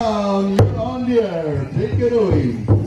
you're on the air. Take it away.